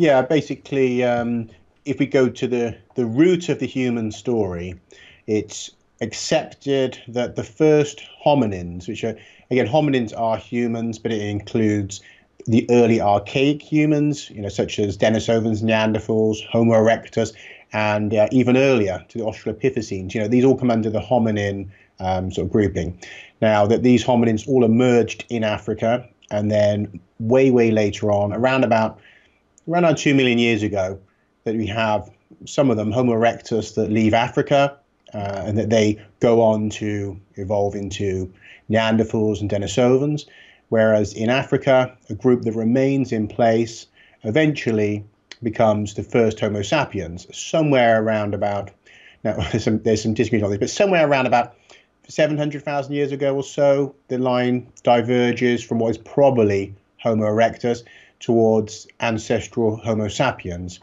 Yeah, basically, um, if we go to the, the root of the human story, it's accepted that the first hominins, which are, again, hominins are humans, but it includes the early archaic humans, you know, such as Denisovans, Neanderthals, Homo erectus, and uh, even earlier to the Australopithecines. You know, these all come under the hominin um, sort of grouping. Now that these hominins all emerged in Africa, and then way, way later on, around about around two million years ago, that we have some of them Homo erectus that leave Africa, uh, and that they go on to evolve into Neanderthals and Denisovans. Whereas in Africa, a group that remains in place eventually becomes the first Homo sapiens, somewhere around about, now there's some, there's some disagreement on this, but somewhere around about 700,000 years ago or so, the line diverges from what is probably Homo erectus towards ancestral Homo sapiens.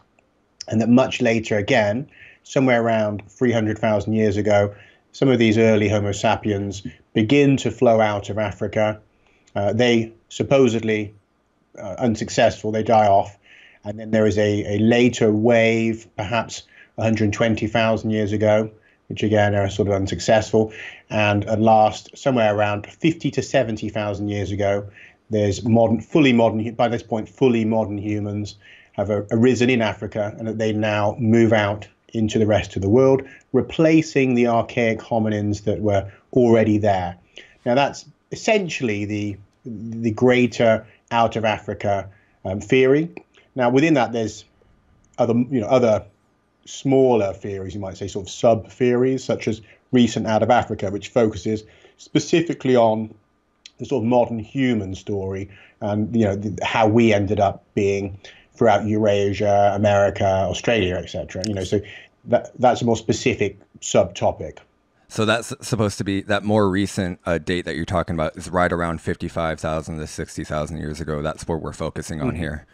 And that much later, again, somewhere around 300,000 years ago, some of these early Homo sapiens begin to flow out of Africa uh, they supposedly uh, unsuccessful, they die off. And then there is a, a later wave, perhaps 120,000 years ago, which again are sort of unsuccessful. And at last, somewhere around 50 to 70,000 years ago, there's modern, fully modern, by this point, fully modern humans have arisen in Africa and that they now move out into the rest of the world, replacing the archaic hominins that were already there. Now, that's essentially the the greater out of Africa um, theory. Now, within that, there's other, you know, other smaller theories, you might say, sort of sub theories, such as recent out of Africa, which focuses specifically on the sort of modern human story and you know the, how we ended up being throughout Eurasia, America, Australia, etc. You know, so that that's a more specific subtopic. So that's supposed to be that more recent uh, date that you're talking about is right around 55,000 to 60,000 years ago. That's what we're focusing on mm-hmm. here.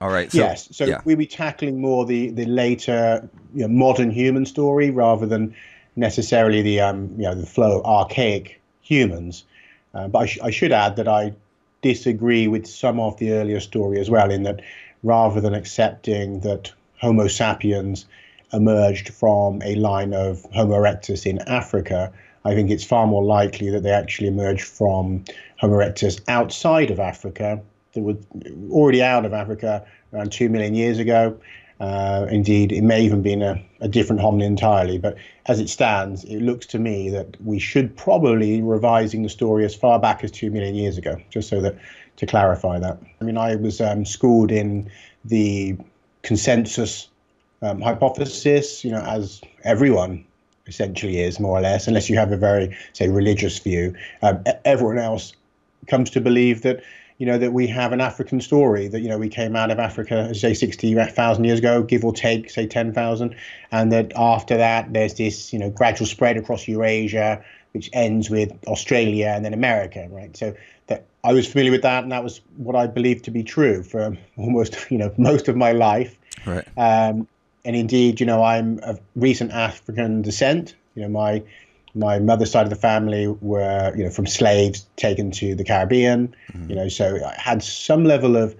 All right. So, yes. So yeah. we'll be tackling more the, the later you know, modern human story rather than necessarily the um, you know the flow of archaic humans. Uh, but I, sh- I should add that I disagree with some of the earlier story as well, in that rather than accepting that Homo sapiens emerged from a line of Homo erectus in Africa, I think it's far more likely that they actually emerged from Homo erectus outside of Africa, that were already out of Africa around two million years ago. Uh, indeed, it may even been a, a different hominin entirely. But as it stands, it looks to me that we should probably revising the story as far back as two million years ago, just so that to clarify that. I mean, I was um, schooled in the consensus um, hypothesis, you know, as everyone essentially is more or less, unless you have a very, say, religious view. Um, everyone else comes to believe that, you know, that we have an African story, that, you know, we came out of Africa, say, 60,000 years ago, give or take, say, 10,000, and that after that, there's this, you know, gradual spread across Eurasia, which ends with Australia and then America, right? So that I was familiar with that, and that was what I believed to be true for almost, you know, most of my life. Right. Um, and indeed, you know, I'm of recent African descent. You know, my my mother's side of the family were, you know, from slaves taken to the Caribbean. Mm-hmm. You know, so I had some level of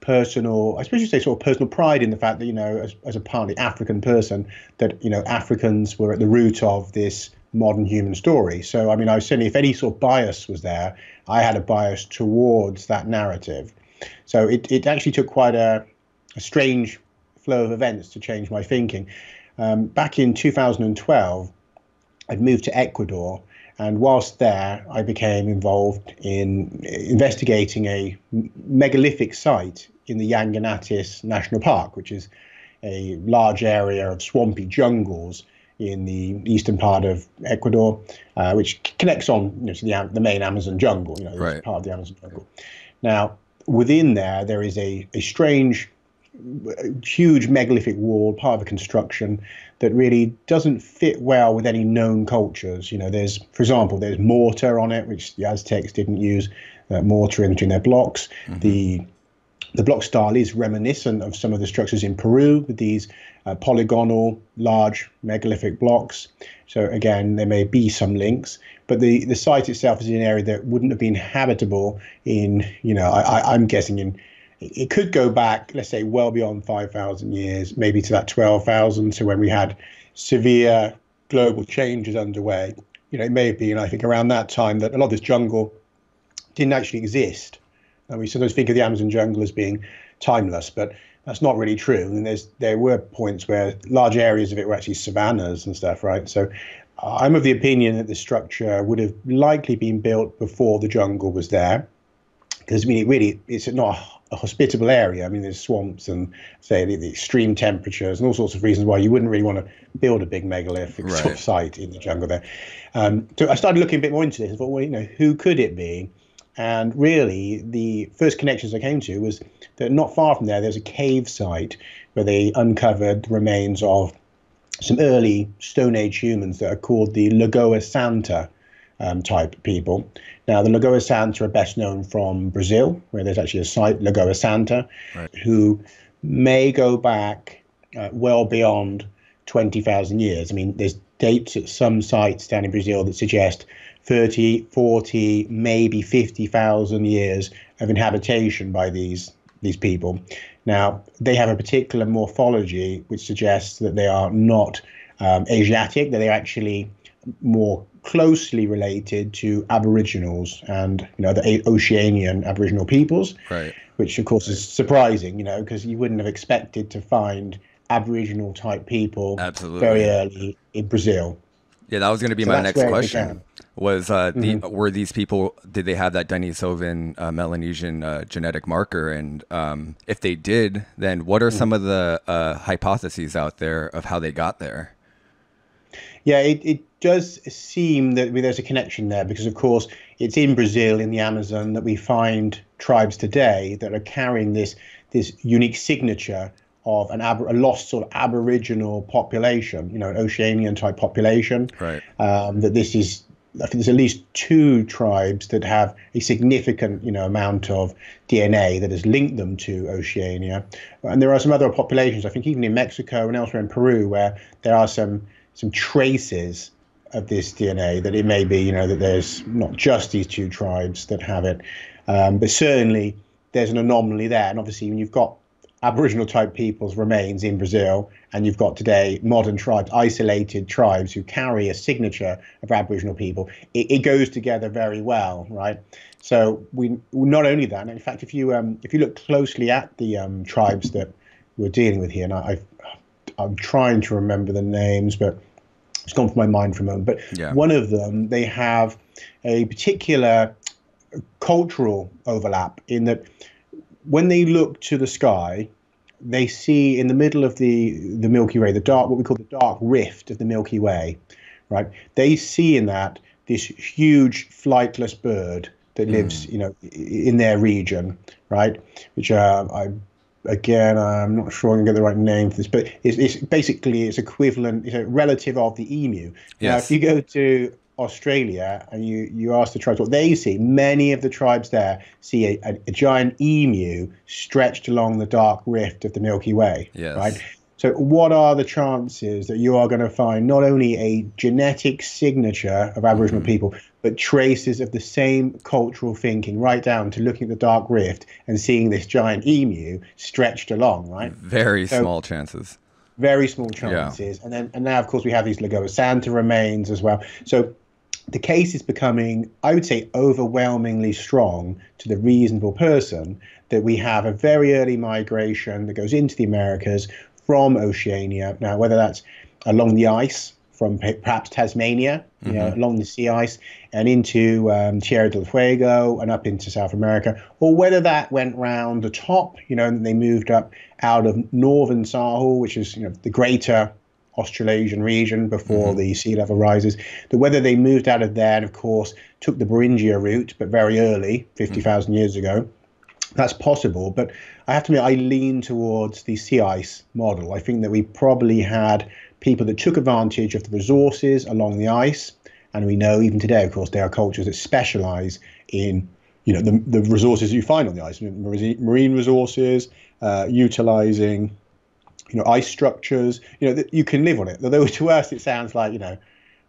personal, I suppose you say sort of personal pride in the fact that, you know, as, as a partly African person, that, you know, Africans were at the root of this modern human story. So, I mean, I was certainly, if any sort of bias was there, I had a bias towards that narrative. So it, it actually took quite a, a strange flow of events to change my thinking. Um, back in 2012, I'd moved to Ecuador, and whilst there, I became involved in investigating a megalithic site in the Llanganatis National Park, which is a large area of swampy jungles in the eastern part of Ecuador, uh, which connects on you know, to the, the main Amazon jungle, you know, right. part of the Amazon jungle. Now, within there, there is a, a strange huge megalithic wall, part of a construction that really doesn't fit well with any known cultures. You know, there's, for example, there's mortar on it, which the Aztecs didn't use uh, mortar in between their blocks. Mm-hmm. The the block style is reminiscent of some of the structures in Peru with these uh, polygonal, large megalithic blocks. So again, there may be some links, but the, the site itself is in an area that wouldn't have been habitable in, you know, I, I'm guessing in it, could go back, let's say, well beyond 5,000 years, maybe to that 12,000, to when we had severe global changes underway. You know, it may have been, I think, around that time that a lot of this jungle didn't actually exist. And we sometimes think of the Amazon jungle as being timeless, but that's not really true. And there's there were points where large areas of it were actually savannas and stuff, right? So I'm of the opinion that the structure would have likely been built before the jungle was there, because I mean, it really it's not a hospitable area. I mean, there's swamps and say the, the, extreme temperatures and all sorts of reasons why you wouldn't really want to build a big megalithic right. sort of site in the jungle there. Um, so I started looking a bit more into this. I thought, well, you know, who could it be? And really, the first connections I came to was that not far from there, there's a cave site where they uncovered the remains of some early Stone Age humans that are called the Lagoa Santa um, type people. Now, the Lagoa Santa are best known from Brazil, where there's actually a site, Lagoa Santa, right. who may go back uh, well beyond 20,000 years. I mean, there's dates at some sites down in Brazil that suggest 30, 40, maybe 50,000 years of inhabitation by these these people. Now, they have a particular morphology which suggests that they are not um, Asiatic, that they're actually more closely related to Aboriginals and you know the Oceanian Aboriginal peoples, right. which of course is surprising, you know, because you wouldn't have expected to find Aboriginal type people Absolutely. very early in Brazil. Yeah, that was going to be so my next question. Was uh, the mm-hmm. were these people? Did they have that Denisovan uh, Melanesian uh, genetic marker? And um, if they did, then what are mm-hmm. some of the uh, hypotheses out there of how they got there? Yeah, it, it does seem that there's a connection there because, of course, it's in Brazil, in the Amazon, that we find tribes today that are carrying this this unique signature of an ab- a lost sort of aboriginal population, you know, an Oceanian type population. Right. Um, that this is, I think there's at least two tribes that have a significant, you know, amount of DNA that has linked them to Oceania, and there are some other populations. I think even in Mexico and elsewhere in Peru where there are some some traces of this DNA that it may be, you know, that there's not just these two tribes that have it, um, but certainly there's an anomaly there. And obviously, when you've got Aboriginal type peoples remains in Brazil, and you've got today modern tribes, isolated tribes who carry a signature of Aboriginal people. It, it goes together very well, right? So we not only that, in fact, if you um, if you look closely at the um, tribes that we're dealing with here, and I, I'm trying to remember the names, but it's gone from my mind for a moment. But yeah. one of them, they have a particular cultural overlap in that when they look to the sky, they see in the middle of the the Milky Way, the dark, what we call the dark rift of the Milky Way, right? They see in that this huge flightless bird that mm. lives, you know, in their region, right? Which uh, I again, I'm not sure I can get the right name for this, but it's, it's basically it's equivalent, it's a relative of the emu. Yes. Now, if you go to Australia and you, you ask the tribes what they see, many of the tribes there see a, a, a giant emu stretched along the dark rift of the Milky Way. Yes. Right. So, what are the chances that you are going to find not only a genetic signature of Aboriginal mm-hmm. people, but traces of the same cultural thinking, right down to looking at the dark rift and seeing this giant emu stretched along, right? Very so, small chances. Very small chances. Yeah. And then, and now, of course, we have these Lagoa Santa remains as well. So, the case is becoming, I would say, overwhelmingly strong to the reasonable person that we have a very early migration that goes into the Americas from Oceania. Now, whether that's along the ice from perhaps Tasmania, you mm-hmm. know, along the sea ice and into um, Tierra del Fuego and up into South America, or whether that went round the top, you know, and they moved up out of northern Sahul, which is you know the greater Australasian region before mm-hmm. the sea level rises. The whether they moved out of there and, of course, took the Beringia route, but very early, 50,000 mm-hmm. years ago, that's possible. But I have to admit, I lean towards the sea ice model. I think that we probably had people that took advantage of the resources along the ice. And we know even today, of course, there are cultures that specialize in you know the, the resources you find on the ice, marine resources, uh, utilizing you know ice structures. You know that you can live on it. Although to us it sounds like you know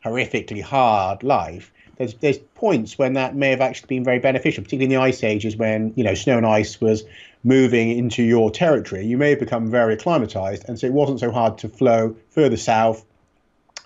horrifically hard life there's there's points when that may have actually been very beneficial, particularly in the ice ages when you know snow and ice was moving into your territory. You may have become very acclimatized, and so it wasn't so hard to flow further south,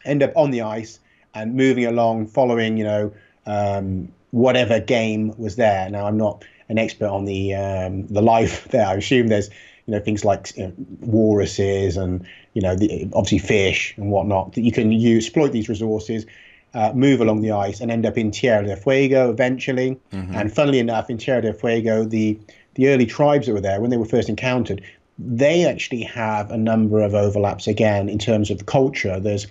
end up on the ice, and moving along, following you know um, whatever game was there. Now I'm not an expert on the um, the life there. I assume there's you know things like you know, walruses and you know the, obviously fish and whatnot that you can use exploit these resources. Uh, move along the ice and end up in Tierra del Fuego eventually. Mm-hmm. And funnily enough, in Tierra del Fuego, the the early tribes that were there when they were first encountered, they actually have a number of overlaps again in terms of the culture. There's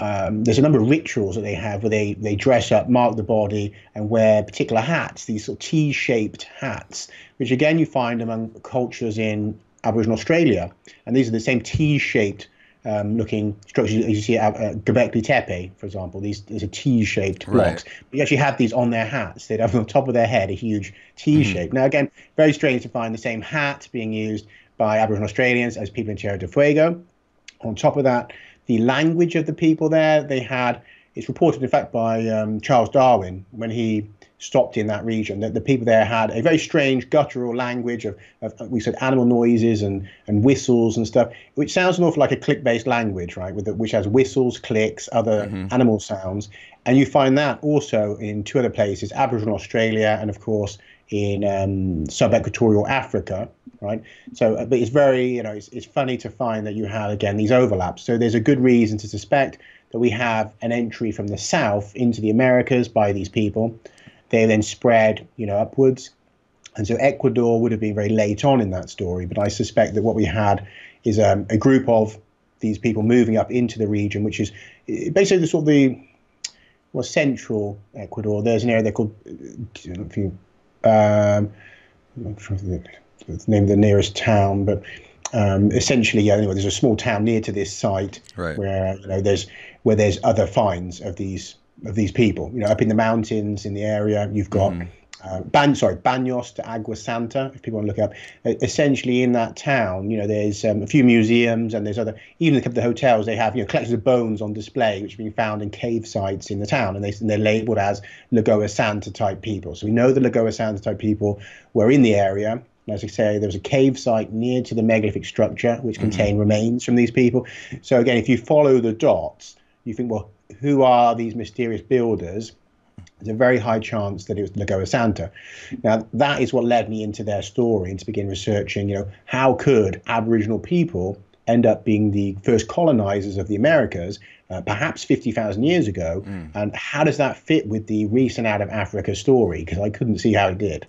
um, there's a number of rituals that they have where they, they dress up, mark the body, and wear particular hats, these sort of T-shaped hats, which again you find among cultures in Aboriginal Australia. And these are the same T-shaped um, looking structures as you see at uh, Göbekli Tepe, for example. These, these are T-shaped blocks. Right. But you actually have these on their hats. They'd have on the top of their head a huge T-shape. Mm-hmm. Now, again, very strange to find the same hat being used by Aboriginal Australians as people in Tierra del Fuego. On top of that, the language of the people there. They had, it's reported, in fact, by um, Charles Darwin when he stopped in that region, that the people there had a very strange guttural language of, of we said animal noises and, and whistles and stuff, which sounds an awful like a click-based language, right? With the, which has whistles, clicks, other mm-hmm. animal sounds, and you find that also in two other places, Aboriginal Australia and of course in um, sub-equatorial Africa, right? So, uh, but it's very, you know, it's, it's funny to find that you have again these overlaps. So there's a good reason to suspect that we have an entry from the south into the Americas by these people. They then spread, you know, upwards, and so Ecuador would have been very late on in that story. But I suspect that what we had is um, a group of these people moving up into the region, which is uh, basically the sort of the well central Ecuador. There's an area they called, if you um, the name of the nearest town, but um, essentially, yeah. Anyway, there's a small town near to this site right. where you know there's where there's other finds of these of these people. You know, up in the mountains in the area, you've got mm uh, Ban, sorry, Banos de Agua Santa, if people want to look up. Uh, essentially, in that town, you know, there's um, a few museums and there's other, even a couple of the hotels, they have, you know, collections of bones on display, which have been found in cave sites in the town, and, they, and they're labeled as Lagoa Santa type people. So we know the Lagoa Santa type people were in the area. As I say, there was a cave site near to the megalithic structure, which mm-hmm. contained remains from these people. So again, if you follow the dots, you think, well, who are these mysterious builders? there's a very high chance that it was Lagoa Santa. Now, that is what led me into their story and to begin researching, you know, how could Aboriginal people end up being the first colonizers of the Americas, uh, perhaps 50,000 years ago? Mm. And how does that fit with the recent out of Africa story? Because I couldn't see how it did.